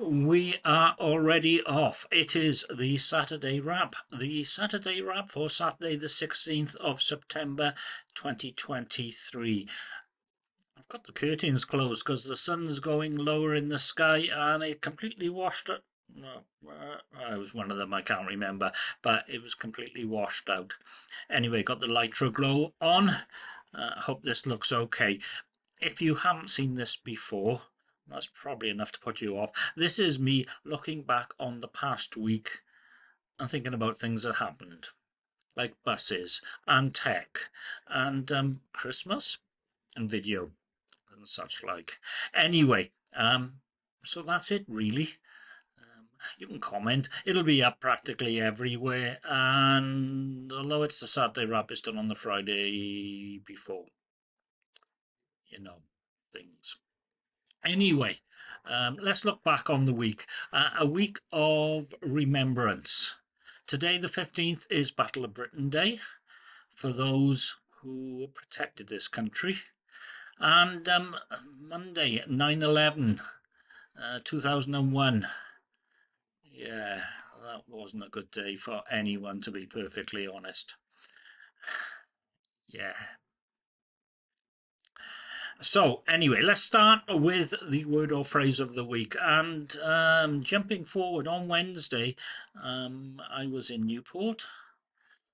We are already off. It is the Saturday wrap. The Saturday wrap for Saturday, the 16th of September 2023. I've got the curtains closed because the sun's going lower in the sky and it completely washed it. Uh, I was one of them, I can't remember, but it was completely washed out. Anyway, got the Litra Glow on. Uh, hope this looks okay. If you haven't seen this before, that's probably enough to put you off. This is me looking back on the past week and thinking about things that happened, like buses and tech and um, Christmas and video and such like. Anyway, um, so that's it really. Um, you can comment. It'll be up practically everywhere. And although it's the Saturday wrap, it's done on the Friday before. You know, things. Anyway, um, let's look back on the week. Uh, a week of remembrance. Today, the 15th, is Battle of Britain Day for those who protected this country. And um, Monday, 9 11, uh, 2001. Yeah, that wasn't a good day for anyone, to be perfectly honest. Yeah, so, anyway, let's start with the word or phrase of the week. And um, jumping forward on Wednesday, um, I was in Newport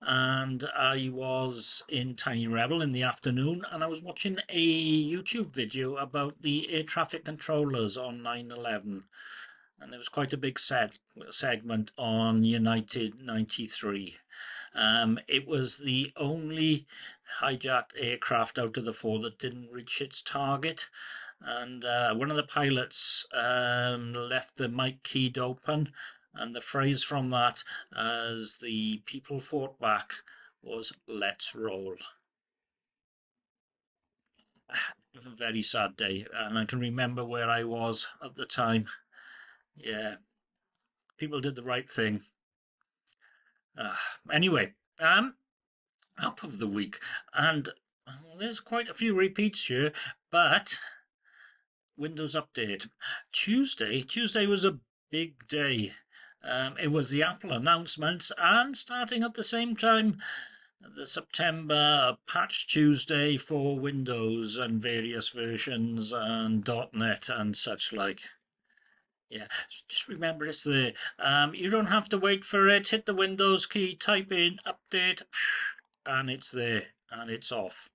and I was in Tiny Rebel in the afternoon and I was watching a YouTube video about the air traffic controllers on 9 11. And there was quite a big set, segment on United 93. Um, it was the only hijacked aircraft out of the four that didn't reach its target. And uh, one of the pilots um, left the mic keyed open, and the phrase from that, as the people fought back, was "Let's roll." a very sad day, and I can remember where I was at the time. Yeah, people did the right thing. Uh, anyway, um, up of the week, and there's quite a few repeats here, but Windows Update. Tuesday, Tuesday was a big day. Um, it was the Apple announcements, and starting at the same time, the September patch Tuesday for Windows and various versions and .NET and such like. Yeah, just remember it's there. Um, you don't have to wait for it. Hit the Windows key, type in update, and it's there, and it's off.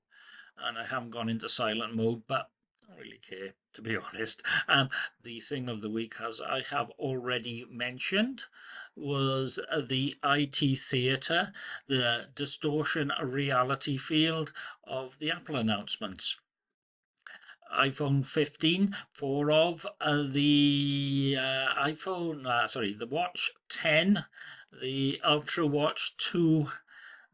And I haven't gone into silent mode, but I don't really care, to be honest. Um, the thing of the week, as I have already mentioned, was the IT theatre, the distortion reality field of the Apple announcements iPhone 15, four of uh, the uh, iPhone, uh, sorry, the Watch 10, the Ultra Watch 2,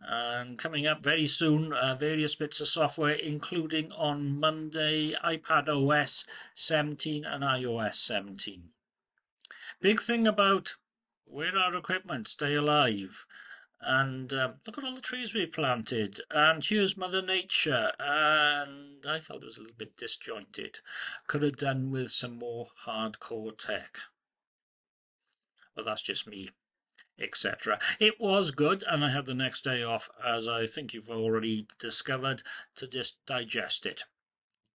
and coming up very soon, uh, various bits of software, including on Monday, iPad OS 17 and iOS 17. Big thing about where our equipment stay alive. And um, look at all the trees we planted. And here's Mother Nature. And I felt it was a little bit disjointed. Could have done with some more hardcore tech. But that's just me, etc. It was good, and I had the next day off, as I think you've already discovered, to just digest it.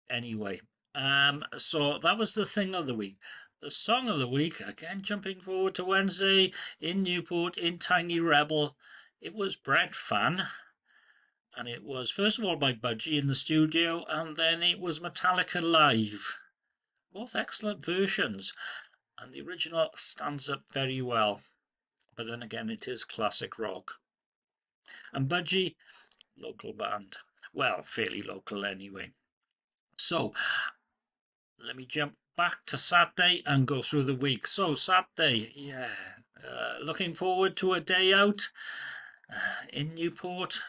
Anyway, um, so that was the thing of the week. The song of the week, again jumping forward to Wednesday in Newport in Tiny Rebel. It was Breadfan. And it was first of all by Budgie in the studio, and then it was Metallica live. Both excellent versions. And the original stands up very well. But then again, it is classic rock. And Budgie, local band. Well, fairly local anyway. So, let me jump back to Saturday and go through the week. So, Saturday, yeah, uh, looking forward to a day out uh, in Newport.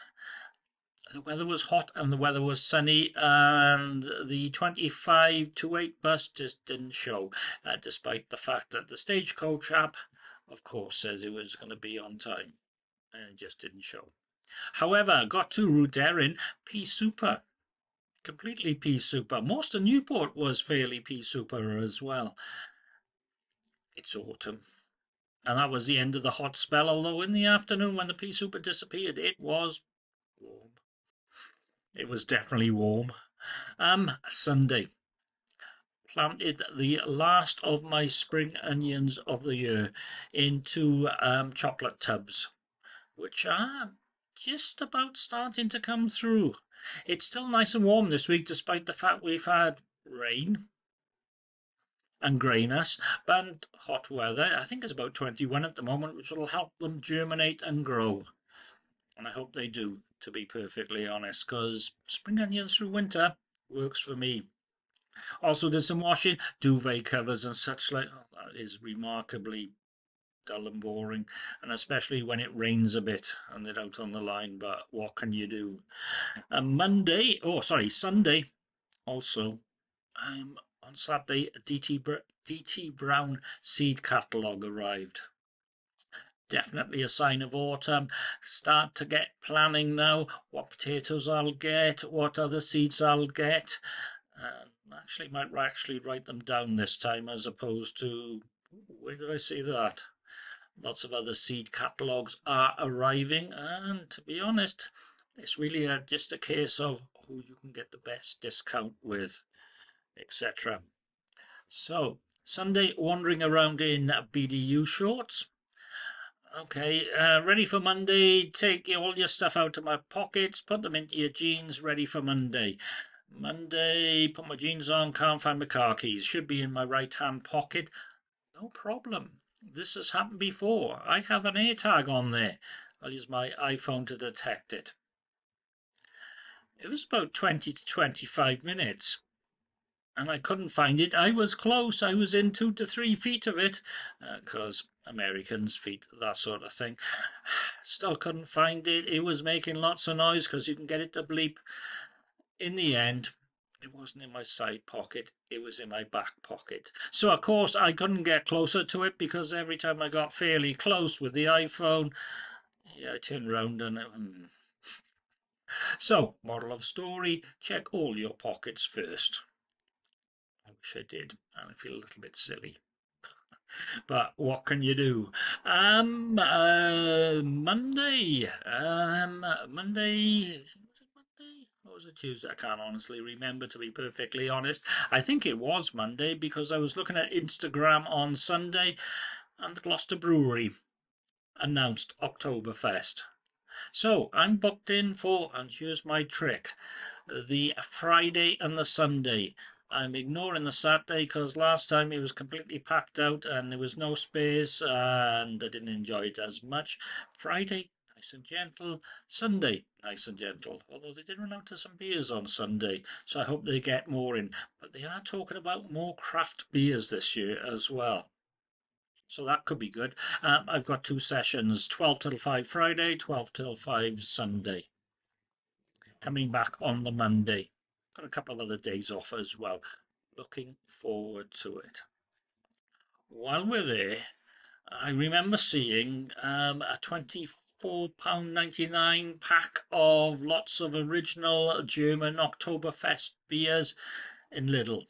The weather was hot and the weather was sunny, and the 25 to 8 bus just didn't show, uh, despite the fact that the stagecoach app, of course, says it was going to be on time, and it just didn't show. However, got to Rhiwderin P Super completely pea super. Most of Newport was fairly pea super as well. it's autumn. And that was the end of the hot spell, although in the afternoon when the pea super disappeared, it was warm. It was definitely warm. Um, Sunday. Planted the last of my spring onions of the year into um, chocolate tubs, which are just about starting to come through. It's still nice and warm this week, despite the fact we've had rain and grayness, and hot weather. I think it's about 21 at the moment, which will help them germinate and grow. And I hope they do, to be perfectly honest, because spring onions through winter works for me. Also did some washing, duvet covers and such like. Oh, that is remarkably dull and boring, and especially when it rains a bit and they're out on the line. But what can you do? And Monday, oh sorry, Sunday, also um, on Saturday, DT, DT Brown seed catalogue arrived. Definitely a sign of autumn. Start to get planning now. What potatoes I'll get, what other seeds I'll get. And actually, might actually write them down this time as opposed to where did I see that? Lots of other seed catalogues are arriving, and to be honest, it's really a, just a case of who you can get the best discount with etc. So, Sunday wandering around in BDU shorts. Okay, uh, ready for Monday. Take all your stuff out of my pockets, put them into your jeans, ready for Monday. Monday, put my jeans on, can't find my car keys. Should be in my right hand pocket. No problem. This has happened before. I have an AirTag on there. I'll use my iPhone to detect it. It was about 20 to 25 minutes and I couldn't find it. I was close. I was in two to three feet of it, because uh, Americans feet that sort of thing. Still couldn't find it. It was making lots of noise because you can get it to bleep. In the end, it wasn't in my side pocket. It was in my back pocket. So of course I couldn't get closer to it because every time I got fairly close with the iPhone, yeah, I turned around and. Um, so, moral of story, check all your pockets first I wish I did, and I feel a little bit silly. but what can you do? Um, uh, Monday, um, Monday, was it Tuesday? I can't honestly remember, to be perfectly honest. I think it was Monday because I was looking at Instagram on Sunday, and the Gloucester Brewery announced Oktoberfest. So I'm booked in for, and here's my trick, the Friday and the Sunday. I'm ignoring the Saturday because last time it was completely packed out and there was no space and I didn't enjoy it as much. Friday, nice and gentle. Sunday, nice and gentle. Although they did run out of some beers on Sunday, so I hope they get more in. But they are talking about more craft beers this year as well. So that could be good. Um, I've got two sessions 12 till 5 Friday, 12 till 5 Sunday. Coming back on the Monday. Got a couple of other days off as well. Looking forward to it. While we're there, I remember seeing um, a £24.99 pack of lots of original German Oktoberfest beers in Lidl.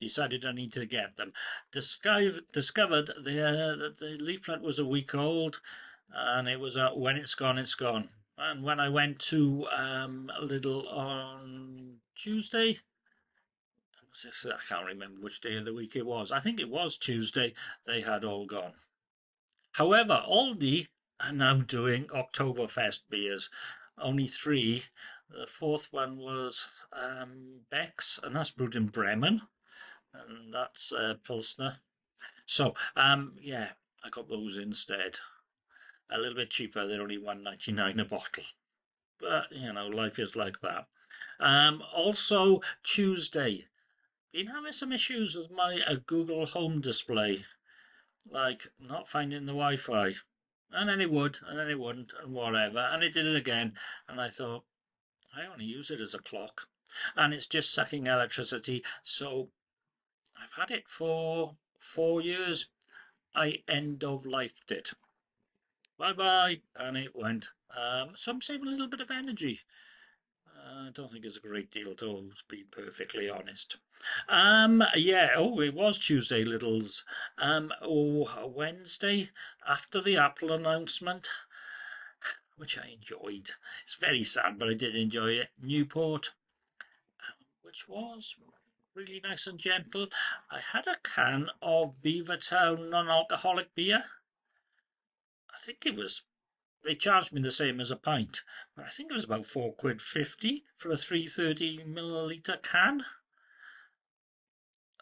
Decided I need to get them. Discovered, discovered the, the leaflet was a week old and it was a, when it's gone, it's gone. And when I went to um, Lidl on Tuesday, I can't remember which day of the week it was. I think it was Tuesday. They had all gone. However, Aldi are now doing Oktoberfest beers. Only three. The fourth one was um, Beck's, and that's brewed in Bremen, and that's uh, Pilsner. So, um, yeah, I got those instead a little bit cheaper. They're only one ninety nine a bottle, but you know life is like that. Um, also Tuesday, been having some issues with my uh, Google Home display, like not finding the Wi-Fi, and then it would, and then it wouldn't, and whatever, and it did it again, and I thought I only use it as a clock, and it's just sucking electricity. So I've had it for four years. I end of lifed it bye bye, and it went. Um, so I'm saving a little bit of energy. I don't think it's a great deal to be perfectly honest. Um, yeah, oh, it was Tuesday, Lidl's. Um, oh, Wednesday after the Apple announcement, which I enjoyed. It's very sad, but I did enjoy it. Newport, which was really nice and gentle. I had a can of Beavertown non-alcoholic beer. I think it was they charged me the same as a pint, but I think it was about four quid fifty for a three thirty milliliter can.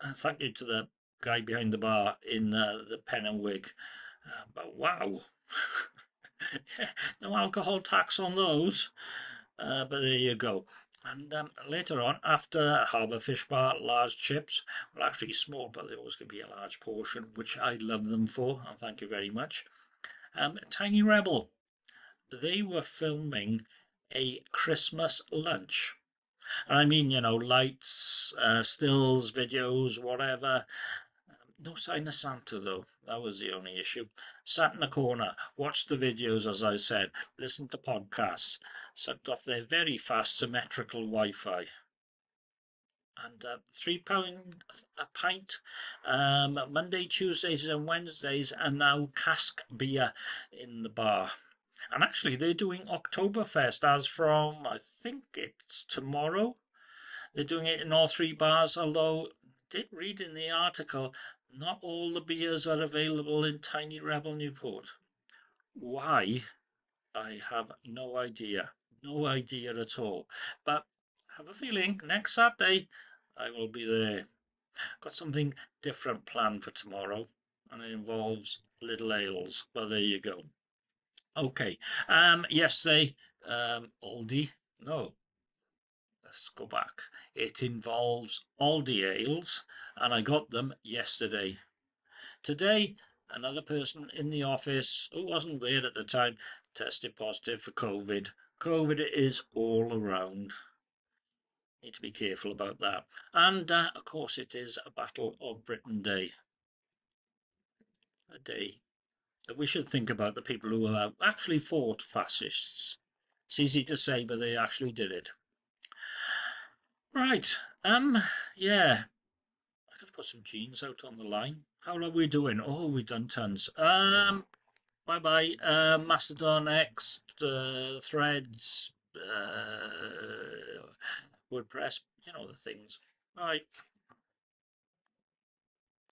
And thank you to the guy behind the bar in uh, the pen and wig. Uh, but wow, no alcohol tax on those. Uh, but there you go. And um, later on, after Harbour Fish Bar, large chips, well, actually small, but there always to be a large portion, which I love them for, and thank you very much. Um, Tiny Rebel, they were filming a Christmas lunch. And I mean, you know, lights, uh, stills, videos, whatever. No sign of Santa, though. That was the only issue. Sat in the corner, watched the videos, as I said, listened to podcasts, sucked off their very fast symmetrical Wi Fi. And uh, three pound a pint, um, Monday, Tuesdays, and Wednesdays, and now cask beer in the bar. And actually, they're doing Oktoberfest as from, I think it's tomorrow. They're doing it in all three bars, although I did read in the article not all the beers are available in Tiny Rebel Newport. Why? I have no idea. No idea at all. But I have a feeling next Saturday I will be there. Got something different planned for tomorrow, and it involves little ales. But there you go. Okay. Um, yesterday, um, Aldi. No. Let's go back. It involves Aldi ales, and I got them yesterday. Today, another person in the office who wasn't there at the time tested positive for COVID. COVID is all around. Need to be careful about that. And uh, of course, it is a Battle of Britain Day. A day we should think about the people who uh, actually fought fascists. It's easy to say, but they actually did it. Right. Um. Yeah. I gotta put some jeans out on the line. How are we doing? Oh, we've done tons. Um. Bye bye. Uh, Mastodon X, uh, Threads, uh, WordPress. You know the things. Bye.